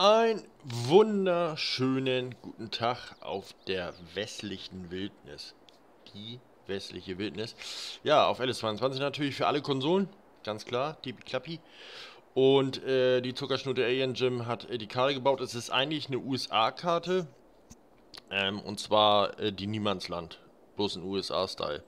Ein wunderschönen guten Tag auf der westlichen Wildnis. Die westliche Wildnis. Ja, auf LS22 natürlich für alle Konsolen. Ganz klar, Tipi Klappi. Und äh, die Zuckerschnute Alien Gym hat äh, die Karte gebaut. Es ist eigentlich eine USA-Karte. Ähm, und zwar äh, die Niemandsland. Bloß in USA-Style.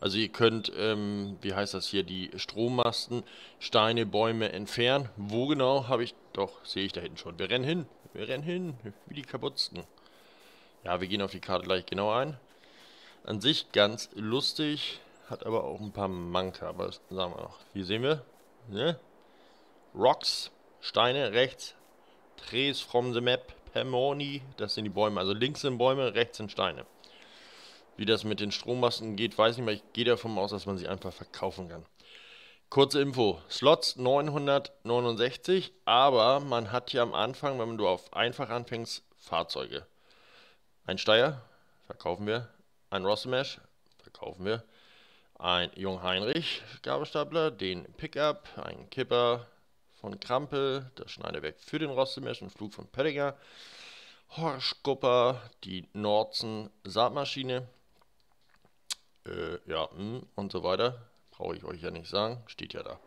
Also ihr könnt, ähm, wie heißt das hier, die Strommasten, Steine, Bäume entfernen. Wo genau, habe ich, doch, sehe ich da hinten schon. Wir rennen hin, wir rennen hin, wie die Kaputzten. Ja, wir gehen auf die Karte gleich genau ein. An sich ganz lustig, hat aber auch ein paar Manker, aber sagen wir noch. Hier sehen wir, ne? Rocks, Steine, rechts, Trees from the map, Permoni, das sind die Bäume. Also links sind Bäume, rechts sind Steine. Wie das mit den Strommasten geht, weiß ich nicht mehr. Ich gehe davon aus, dass man sie einfach verkaufen kann. Kurze Info. Slots 969, aber man hat ja am Anfang, wenn du auf einfach anfängst, Fahrzeuge. Ein Steier, verkaufen wir. Ein Rossmesh, verkaufen wir. Ein Jung Heinrich Gabelstapler, den Pickup, ein Kipper von Krampel, das Schneidewerk für den Rostemesh, ein Flug von Pöttinger. Horschgupper, die Nordsen Saatmaschine, äh, ja, hm, und so weiter. Brauche ich euch ja nicht sagen, steht ja da.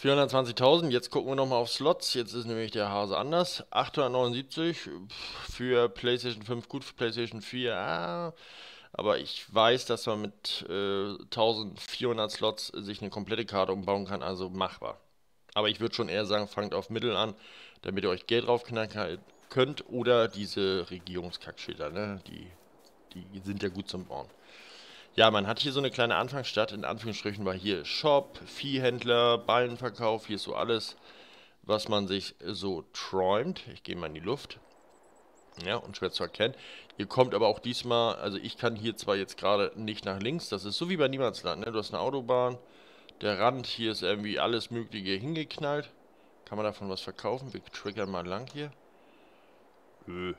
420.000, jetzt gucken wir nochmal auf Slots, jetzt ist nämlich der Hase anders. 879 für PlayStation 5, gut für PlayStation 4, ah, aber ich weiß, dass man mit äh, 1400 Slots sich eine komplette Karte umbauen kann, also machbar. Aber ich würde schon eher sagen, fangt auf Mittel an, damit ihr euch Geld draufknacken könnt oder diese Regierungskackschilder, ne? Die, die sind ja gut zum Bauen. Ja, man hat hier so eine kleine Anfangsstadt. In Anführungsstrichen war hier Shop, Viehhändler, Ballenverkauf. Hier ist so alles, was man sich so träumt. Ich gehe mal in die Luft. Ja, und schwer zu erkennen. Ihr kommt aber auch diesmal, also ich kann hier zwar jetzt gerade nicht nach links. Das ist so wie bei Niemandsland, ne? Du hast eine Autobahn. Der Rand, hier ist irgendwie alles Mögliche hingeknallt. Kann man davon was verkaufen? Wir triggern mal lang hier. Öh.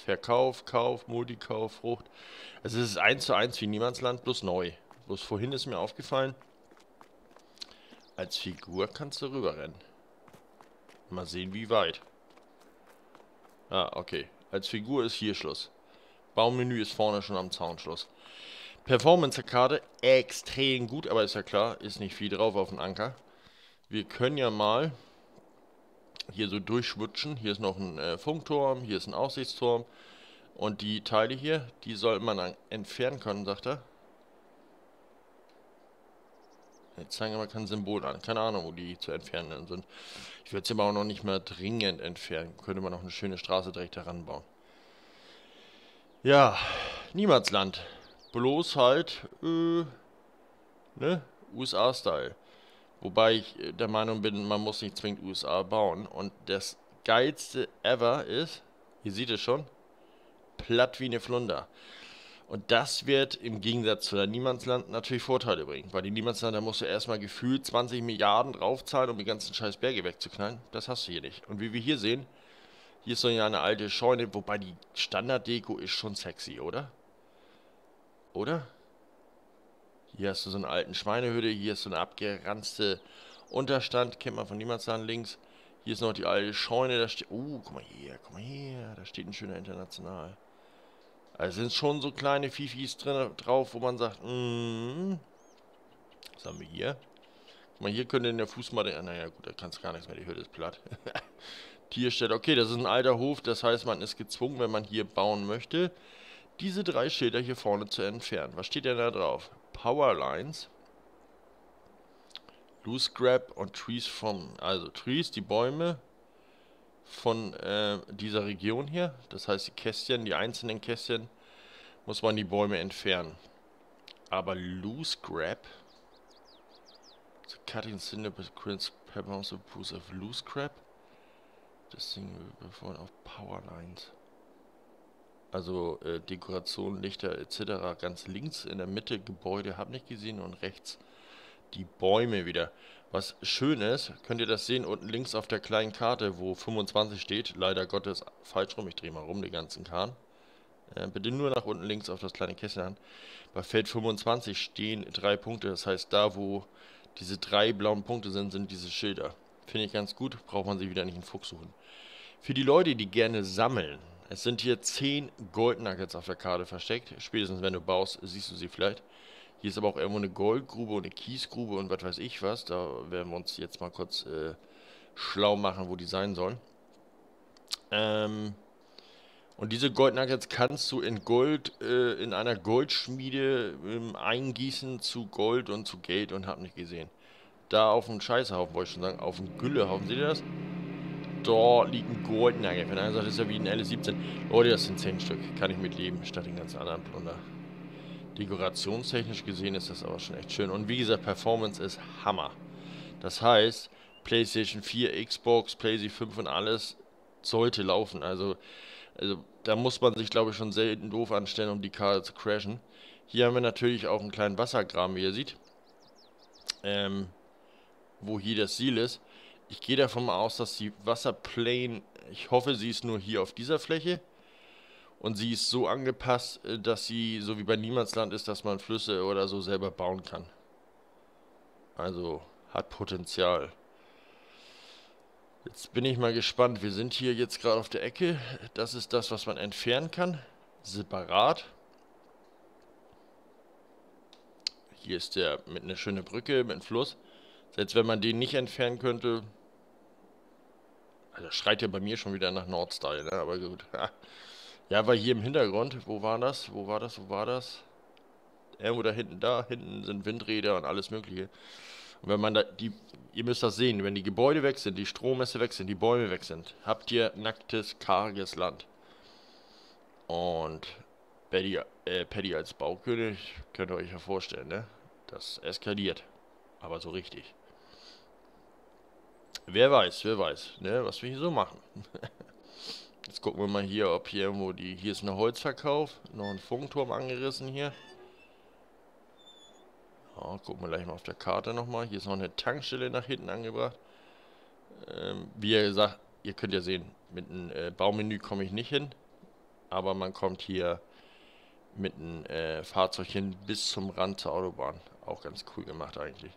Verkauf, Kauf, Multikauf, Frucht. Also es ist eins zu eins wie Niemandsland, bloß neu. Bloß vorhin ist mir aufgefallen, als Figur kannst du rüberrennen. Mal sehen, wie weit. Ah, okay. Als Figur ist hier Schluss. Baummenü ist vorne schon am Zaunschluss. Performance der Karte extrem gut, aber ist ja klar, ist nicht viel drauf auf dem Anker. Wir können ja mal hier so durchschwutschen. Hier ist noch ein äh, Funkturm, hier ist ein Aussichtsturm. Und die Teile hier, die soll man entfernen können, sagt er. Jetzt zeigen wir kein Symbol an. Keine Ahnung, wo die zu entfernen sind. Ich würde sie aber auch noch nicht mehr dringend entfernen. Könnte man noch eine schöne Straße direkt heranbauen. Ja, Niemandsland. Bloß halt, äh, ne, USA-Style. Wobei ich äh, der Meinung bin, man muss nicht zwingend USA bauen. Und das geilste ever ist, ihr seht es schon, platt wie eine Flunder. Und das wird im Gegensatz zu der Niemandsland natürlich Vorteile bringen. Weil die Niemandsland, da musst du erstmal gefühlt 20 Milliarden draufzahlen, um die ganzen scheiß Berge wegzuknallen. Das hast du hier nicht. Und wie wir hier sehen, hier ist so eine alte Scheune, wobei die Standarddeko ist schon sexy, oder? Oder? Hier hast du so einen alten Schweinehütte, hier ist so eine abgeranzte Unterstand, kennt man von Niemandsland links. Hier ist noch die alte Scheune, da steht, oh, guck mal hier, guck mal hier, da steht ein schöner International. Also sind schon so kleine Fifis drin drauf, wo man sagt, mm, was haben wir hier? Guck mal, hier könnte in der Fußmatte, naja gut, da kannst du gar nichts mehr, die Hütte ist platt. Tierstelle, okay, das ist ein alter Hof, das heißt, man ist gezwungen, wenn man hier bauen möchte, diese drei Schilder hier vorne zu entfernen. Was steht denn da drauf? Powerlines. Loose Grab und Trees from, also Trees, die Bäume von äh, dieser Region hier. Das heißt, die Kästchen, die einzelnen Kästchen, muss man die Bäume entfernen. Aber Loose Grab, the cutting cinder pebbles of of Loose Grab. Das Ding before auf Powerlines also äh, Dekoration, Lichter etc. ganz links in der Mitte Gebäude habe nicht gesehen und rechts die Bäume wieder. Was schön ist, könnt ihr das sehen unten links auf der kleinen Karte, wo 25 steht. Leider Gottes falsch rum, ich drehe mal rum die ganzen Karten. Äh, bitte nur nach unten links auf das kleine Kästchen an. Bei Feld 25 stehen drei Punkte, das heißt da wo diese drei blauen Punkte sind, sind diese Schilder. Finde ich ganz gut, braucht man sich wieder nicht einen Fuchs suchen. Für die Leute, die gerne sammeln, es sind hier 10 Gold Nuggets auf der Karte versteckt. Spätestens wenn du baust, siehst du sie vielleicht. Hier ist aber auch irgendwo eine Goldgrube und eine Kiesgrube und was weiß ich was. Da werden wir uns jetzt mal kurz äh, schlau machen, wo die sein sollen. Ähm, und diese Gold Nuggets kannst du in Gold, äh, in einer Goldschmiede ähm, eingießen zu Gold und zu Geld und hab nicht gesehen. Da auf dem Scheißhaufen, wollte ich schon sagen, auf dem Güllehaufen, seht ihr das? Da liegt ein Gold Nugget. Wenn einer sagt, das ist ja wie ein LS17. Leute, das sind 10 Stück. Kann ich mitleben, statt den ganzen anderen Plunder. Dekorationstechnisch gesehen ist das aber schon echt schön. Und wie gesagt, Performance ist Hammer. Das heißt, PlayStation 4, Xbox, PlayStation 5 und alles sollte laufen. Also, also da muss man sich, glaube ich, schon selten doof anstellen, um die Karte zu crashen. Hier haben wir natürlich auch einen kleinen Wassergraben, wie ihr seht. Ähm, wo hier das Ziel ist. Ich gehe davon aus, dass die Wasserplane, ich hoffe, sie ist nur hier auf dieser Fläche. Und sie ist so angepasst, äh, dass sie so wie bei Niemandsland ist, dass man Flüsse oder so selber bauen kann. Also hat Potenzial. Jetzt bin ich mal gespannt. Wir sind hier jetzt gerade auf der Ecke. Das ist das, was man entfernen kann. Separat. Hier ist der mit einer schönen Brücke, mit einem Fluss. Selbst wenn man den nicht entfernen könnte. Also schreit ja bei mir schon wieder nach Nordstyle, ne? aber gut. Ja, weil hier im Hintergrund, wo war das? Wo war das? Wo war das? Irgendwo da hinten, da hinten sind Windräder und alles mögliche. Und wenn man da, die, ihr müsst das sehen, wenn die Gebäude weg sind, die Strommesse weg sind, die Bäume weg sind, habt ihr nacktes, karges Land. Und Paddy, äh, Paddy als Baukönig, könnt ihr euch ja vorstellen, ne? Das eskaliert. Aber so richtig. Wer weiß, wer weiß, ne, was wir hier so machen. Jetzt gucken wir mal hier, ob hier irgendwo die... Hier ist ein Holzverkauf. Noch ein Funkturm angerissen hier. Ja, gucken wir gleich mal auf der Karte nochmal. Hier ist noch eine Tankstelle nach hinten angebracht. Ähm, wie ihr gesagt, ihr könnt ja sehen, mit einem äh, Baumenü komme ich nicht hin. Aber man kommt hier mit einem äh, Fahrzeug hin bis zum Rand zur Autobahn. Auch ganz cool gemacht eigentlich.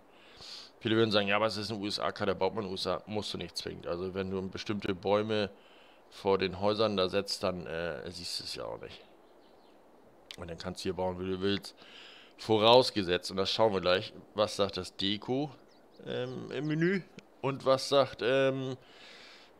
Viele würden sagen, ja, aber es ist eine USA-Karte, baut man USA. Musst du nicht zwingend. Also wenn du bestimmte Bäume vor den Häusern da setzt, dann äh, siehst du es ja auch nicht. Und dann kannst du hier bauen, wie du willst. Vorausgesetzt, und das schauen wir gleich, was sagt das Deko ähm, im Menü und was sagt ähm,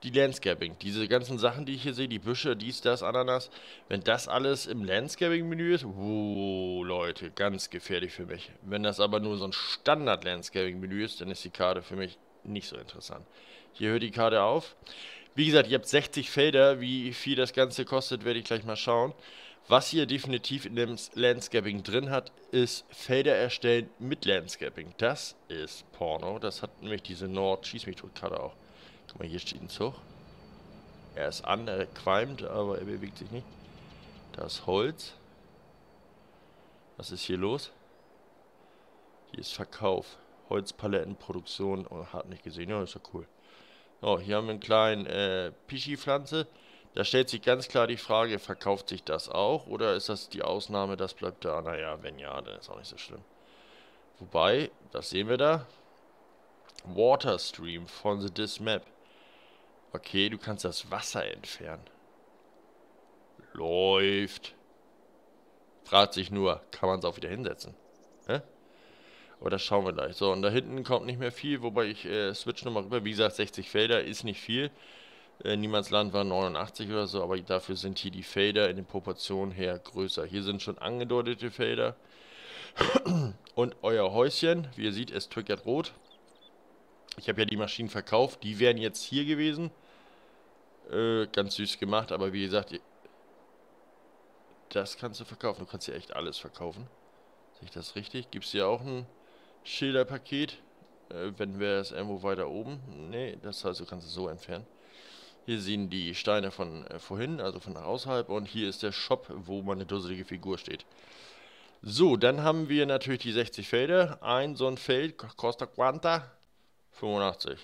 die Landscaping. Diese ganzen Sachen, die ich hier sehe, die Büsche, dies, das, Ananas, wenn das alles im Landscaping-Menü ist, oh, Leute, ganz gefährlich für mich. Wenn das aber nur so ein Standard-Landscaping-Menü ist, dann ist die Karte für mich nicht so interessant. Hier hört die Karte auf. Wie gesagt, ihr habt 60 Felder. Wie viel das Ganze kostet, werde ich gleich mal schauen. Was ihr definitiv in dem Landscaping drin hat, ist Felder erstellen mit Landscaping. Das ist Porno. Das hat nämlich diese Nord Schieß mich tot Karte auch. Guck mal, hier steht ein Zug. Er ist an, er qualmt, aber er bewegt sich nicht. Da ist Holz. Was ist hier los? Hier ist Verkauf. Holzpalettenproduktion. Oh, hat nicht gesehen. Ja, ist ja cool. So, hier haben wir einen kleinen äh, Pischi-Pflanze. Da stellt sich ganz klar die Frage, verkauft sich das auch oder ist das die Ausnahme, das bleibt da? Naja, wenn ja, dann ist auch nicht so schlimm. Wobei, das sehen wir da. Water Stream von The Dis Map. Okay, du kannst das Wasser entfernen. Läuft. Fragt sich nur, kann man es auch wieder hinsetzen? Hä? Aber das schauen wir gleich. So, und da hinten kommt nicht mehr viel, wobei ich äh, switch nochmal rüber. Wie gesagt, 60 Felder ist nicht viel. Äh, Niemandsland war 89 oder so, aber dafür sind hier die Felder in den Proportionen her größer. Hier sind schon angedeutete Felder. Und euer Häuschen, wie ihr seht, es triggert rot. Ich habe ja die Maschinen verkauft, die wären jetzt hier gewesen. Äh, ganz süß gemacht, aber wie gesagt, das kannst du verkaufen. Du kannst hier echt alles verkaufen. Sehe ich das richtig? Gibt es hier auch ein Schilderpaket. Äh, wenn wir es irgendwo weiter oben. Ne, das heißt, du kannst es so entfernen. Hier sehen die Steine von äh, vorhin, also von außerhalb. Und hier ist der Shop, wo meine dusselige Figur steht. So, dann haben wir natürlich die 60 Felder. Ein so ein Feld kostet quanta? 85.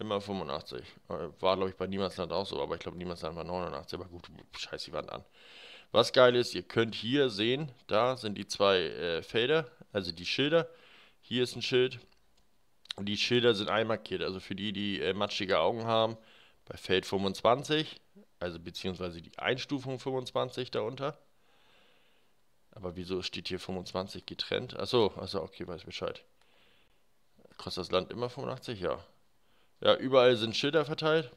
Immer 85. Äh, war, glaube ich, bei Niemandsland auch so, aber ich glaube, Niemandsland war 89. Aber gut, scheiß die Wand an. Was geil ist, ihr könnt hier sehen, da sind die zwei äh, Felder, also die Schilder. Hier ist ein Schild. Und die Schilder sind einmarkiert, also für die, die äh, matschige Augen haben. bei Feld 25, also beziehungsweise die Einstufung 25 darunter. Aber wieso steht hier 25 getrennt? Achso, also okay, weiß Bescheid. Kostet das Land immer 85? Ja. Ja, überall sind Schilder verteilt.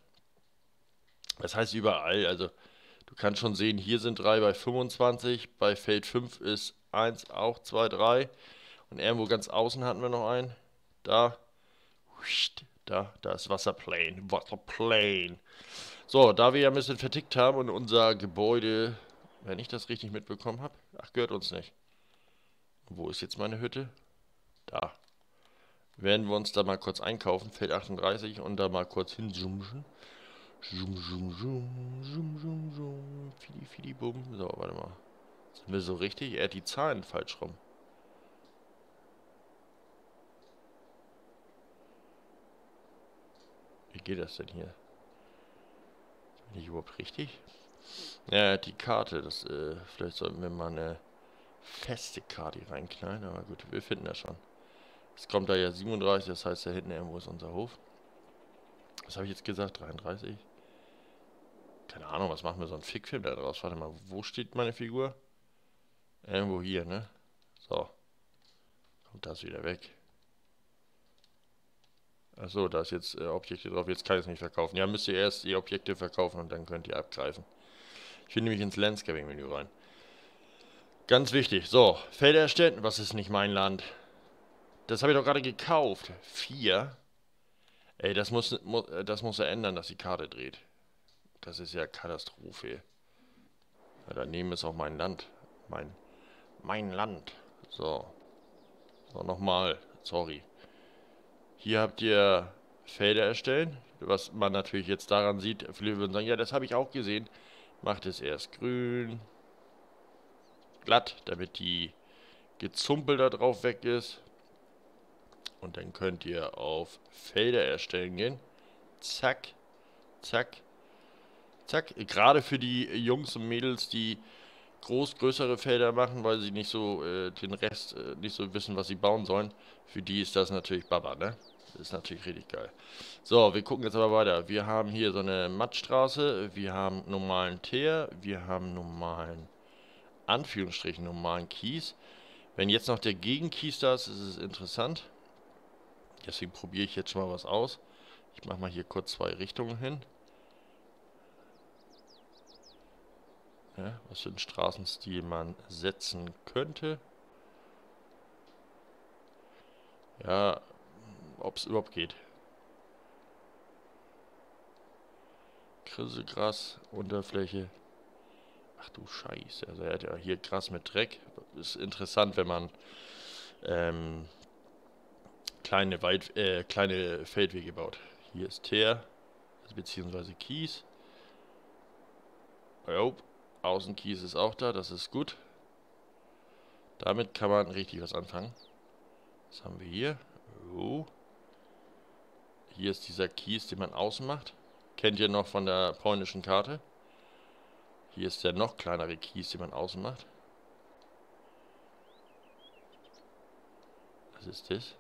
Das heißt überall, also du kannst schon sehen, hier sind drei bei 25, bei Feld 5 ist 1, auch 2, 3. Und irgendwo ganz außen hatten wir noch einen. Da. Da, da ist Wasserplane. Wasserplane. So, da wir ja ein bisschen vertickt haben und unser Gebäude, wenn ich das richtig mitbekommen habe, ach, gehört uns nicht. Wo ist jetzt meine Hütte? Da. Werden wir uns da mal kurz einkaufen, Feld 38, und da mal kurz hinzoomen. Zoom, zoom, zoom, zoom, zoom, zoom, fidi, fidi, bum. So, warte mal. Sind wir so richtig? Er hat die Zahlen falsch rum. Wie geht das denn hier? Bin ich überhaupt richtig? Ja, die Karte, das, äh, vielleicht sollten wir mal eine feste Karte reinknallen, aber gut, wir finden das schon. Es kommt da ja 37, das heißt, da hinten irgendwo ist unser Hof. Was habe ich jetzt gesagt? 33? Keine Ahnung, was machen wir so ein Fickfilm da draus? Warte mal, wo steht meine Figur? Irgendwo hier, ne? So. Kommt das wieder weg. Achso, da ist jetzt äh, Objekte drauf. Jetzt kann ich es nicht verkaufen. Ja, müsst ihr erst die Objekte verkaufen und dann könnt ihr abgreifen. Ich will nämlich ins Landscaping-Menü rein. Ganz wichtig. So, Felder erstellen. Was ist nicht mein Land? Das habe ich doch gerade gekauft. Vier. Ey, das muss, äh, das muss er ändern, dass die Karte dreht. Das ist ja Katastrophe. Ja, daneben ist auch mein Land. Mein, mein Land. So. So, nochmal. Sorry. Hier habt ihr Felder erstellen. Was man natürlich jetzt daran sieht, viele würden sagen, ja, das habe ich auch gesehen. Macht es erst grün. Glatt, damit die Gezumpel da drauf weg ist. Und dann könnt ihr auf Felder erstellen gehen. Zack, zack, zack. Gerade für die Jungs und Mädels, die groß größere Felder machen, weil sie nicht so äh, den Rest äh, nicht so wissen, was sie bauen sollen. Für die ist das natürlich Baba, ne? Das ist natürlich richtig geil. So, wir gucken jetzt aber weiter. Wir haben hier so eine Mattstraße, wir haben normalen Teer, wir haben normalen, Anführungsstrichen, normalen Kies. Wenn jetzt noch der Gegenkies da ist, ist es interessant. Deswegen probiere ich jetzt schon mal was aus. Ich mache mal hier kurz zwei Richtungen hin. Ja, was für einen Straßenstil man setzen könnte. Ja, ob es überhaupt geht. Krisselgras, Unterfläche. Ach du Scheiße. Also er hat ja hier Gras mit Dreck. Ist interessant, wenn man ähm, kleine, Weit äh, kleine Feldwege baut. Hier ist Teer, also beziehungsweise Kies. Jo, Außenkies ist auch da, das ist gut. Damit kann man richtig was anfangen. Was haben wir hier? Oh. Hier ist dieser Kies, den man außen macht. Kennt ihr noch von der polnischen Karte? Hier ist der noch kleinere Kies, den man außen macht. Was ist das?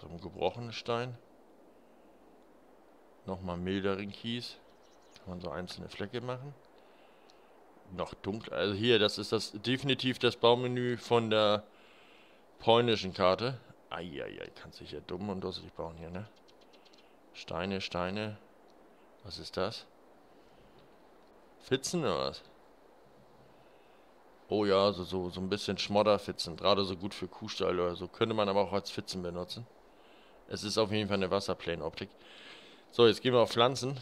So ein gebrochener Stein. Nochmal milderen Kies. Kann man so einzelne Flecke machen. Noch dunkel. Also hier, das ist das definitiv das Baumenü von der polnischen Karte. Eieiei, kannst dich ja dumm und dusselig bauen hier, ne? Steine, Steine. Was ist das? Fitzen oder was? Oh ja, so, so, so ein bisschen Schmodderfitzen. Gerade so gut für Kuhstall oder so. Könnte man aber auch als Fitzen benutzen. Es ist auf jeden Fall eine Wasserplane-Optik. So, jetzt gehen wir auf Pflanzen.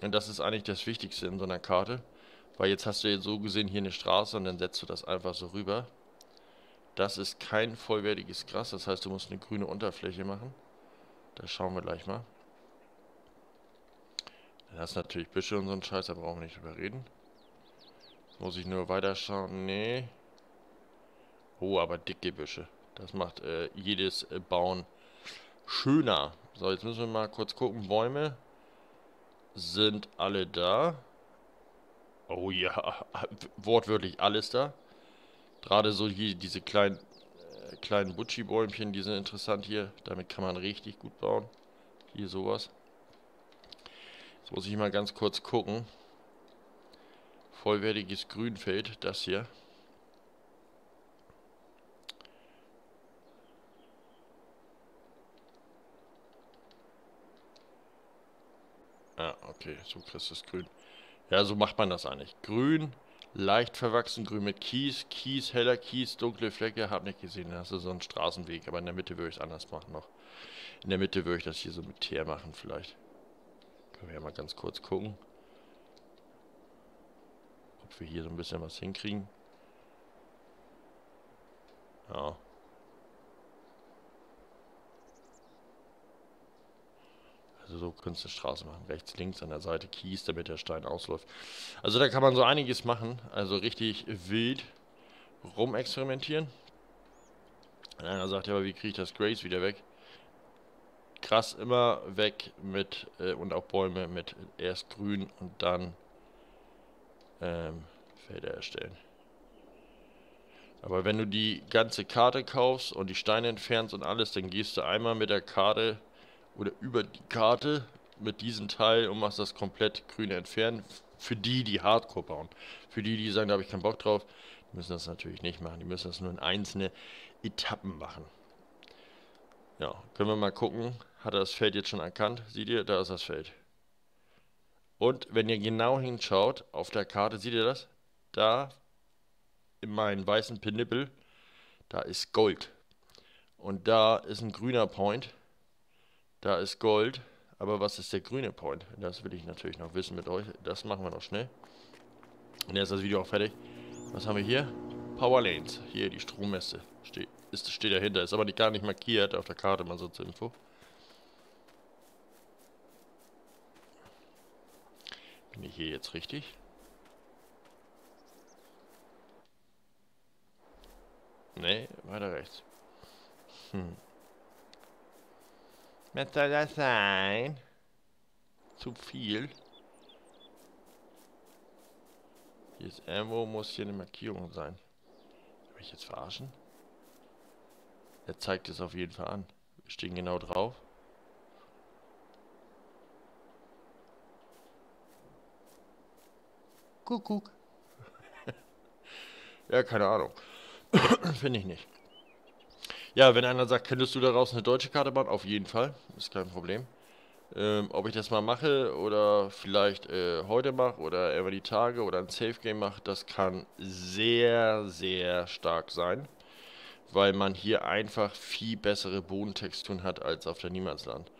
Und das ist eigentlich das Wichtigste in so einer Karte. Weil jetzt hast du jetzt so gesehen hier eine Straße und dann setzt du das einfach so rüber. Das ist kein vollwertiges Gras, das heißt, du musst eine grüne Unterfläche machen. Das schauen wir gleich mal. Dann hast du natürlich Büsche und so einen Scheiß, da brauchen wir nicht drüber reden. Muss ich nur weiterschauen. Nee. Oh, aber dicke Büsche. Das macht äh, jedes äh, Bauen schöner. So, jetzt müssen wir mal kurz gucken. Bäume sind alle da. Oh ja, wortwörtlich alles da. Gerade so hier diese kleinen kleinen Butschi-Bäumchen, die sind interessant hier. Damit kann man richtig gut bauen. Hier sowas. Jetzt muss ich mal ganz kurz gucken. Vollwertiges Grünfeld, das hier. Ja, okay, so kriegst du es grün. Ja, so macht man das eigentlich. Grün, leicht verwachsen, grün mit Kies, Kies, heller Kies, dunkle Flecke, hab nicht gesehen, da hast du so einen Straßenweg, aber in der Mitte würde ich es anders machen noch. In der Mitte würde ich das hier so mit Teer machen vielleicht. Können wir ja mal ganz kurz gucken. Ob wir hier so ein bisschen was hinkriegen. Ja. Also so könntest du Straße machen. Rechts, links an der Seite Kies, damit der Stein ausläuft. Also da kann man so einiges machen. Also richtig wild rumexperimentieren. Einer sagt ja, aber wie kriege ich das Grace wieder weg? Krass immer weg mit, äh, und auch Bäume mit erst grün und dann ähm, Felder erstellen. Aber wenn du die ganze Karte kaufst und die Steine entfernst und alles, dann gehst du einmal mit der Karte oder über die Karte mit diesem Teil und machst das komplett grüne entfernen. Für die, die Hardcore bauen. Für die, die sagen, da habe ich keinen Bock drauf, die müssen das natürlich nicht machen. Die müssen das nur in einzelne Etappen machen. Ja, können wir mal gucken. Hat er das Feld jetzt schon erkannt? Seht ihr, da ist das Feld. Und wenn ihr genau hinschaut, auf der Karte, seht ihr das? Da, in meinen weißen Penippel, da ist Gold. Und da ist ein grüner Point. Da ist Gold. Aber was ist der grüne Point? Das will ich natürlich noch wissen mit euch. Das machen wir noch schnell. Und jetzt ist das Video auch fertig. Was haben wir hier? Power Lanes. Hier die Strommesse. Steht, ist, steht dahinter. Ist aber nicht, gar nicht markiert auf der Karte, mal so zur Info. Bin ich hier jetzt richtig? Nee, weiter rechts. Hm. Was soll das sein? Zu viel. Hier ist irgendwo, muss hier eine Markierung sein. Will ich jetzt verarschen? Er zeigt es auf jeden Fall an. Wir stehen genau drauf. Kuckuck. ja, keine Ahnung. Finde ich nicht. Ja, wenn einer sagt, könntest du daraus eine deutsche Karte bauen? Auf jeden Fall, ist kein Problem. Ähm, ob ich das mal mache oder vielleicht äh, heute mache oder über die Tage oder ein Safe Game mache, das kann sehr, sehr stark sein. Weil man hier einfach viel bessere Bodentexturen hat als auf der Niemandsland.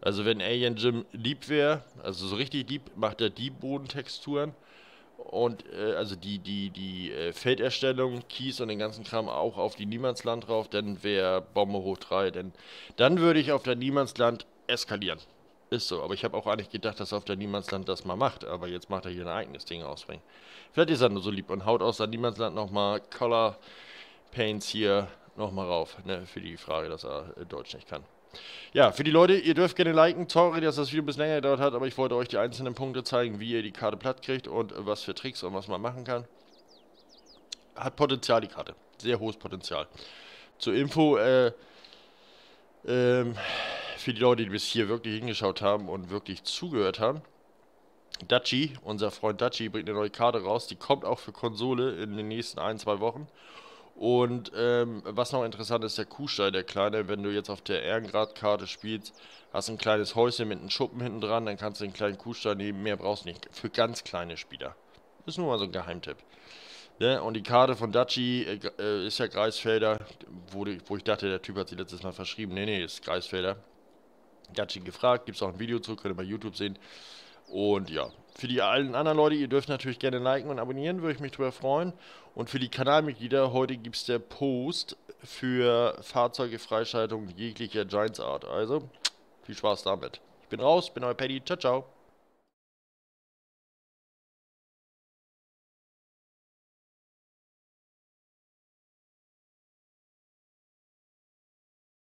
Also wenn Alien Jim lieb wäre, also so richtig lieb, macht er die Bodentexturen und äh, also die, die, die äh, Felderstellung, Kies und den ganzen Kram auch auf die Niemandsland drauf, dann wäre Bombe hoch 3. Denn dann würde ich auf der Niemandsland eskalieren. Ist so, aber ich habe auch eigentlich gedacht, dass er auf der Niemandsland das mal macht, aber jetzt macht er hier ein eigenes Ding ausbringen. Vielleicht ist er nur so lieb und haut aus der Niemandsland nochmal Color Paints hier nochmal rauf, ne, für die Frage, dass er äh, Deutsch nicht kann. Ja, für die Leute, ihr dürft gerne liken. Sorry, dass das Video ein bisschen länger gedauert hat, aber ich wollte euch die einzelnen Punkte zeigen, wie ihr die Karte platt kriegt und was für Tricks und was man machen kann. Hat Potenzial, die Karte. Sehr hohes Potenzial. Zur Info, äh, ähm, für die Leute, die bis hier wirklich hingeschaut haben und wirklich zugehört haben. Dachi, unser Freund Dachi, bringt eine neue Karte raus. Die kommt auch für Konsole in den nächsten ein, zwei Wochen. Und ähm, was noch interessant ist, der Kuhstall, der kleine, wenn du jetzt auf der Ehrengrad-Karte spielst, hast ein kleines Häuschen mit einem Schuppen hinten dran, dann kannst du den kleinen Kuhstall nehmen, mehr brauchst du nicht. Für ganz kleine Spieler. Ist nur mal so ein Geheimtipp. Ne? Und die Karte von Daci äh, äh, ist ja Greisfelder, wo, wo ich dachte, der Typ hat sie letztes Mal verschrieben. Nee, nee, ist Greisfelder. Daci gefragt, gibt es auch ein Video zu, könnt ihr bei YouTube sehen. Und ja, für die allen anderen Leute, ihr dürft natürlich gerne liken und abonnieren, würde ich mich drüber freuen. Und für die Kanalmitglieder, heute gibt es der Post für Fahrzeugefreischaltung jeglicher Giants Art. Also, viel Spaß damit. Ich bin raus, bin euer Paddy. Ciao, ciao.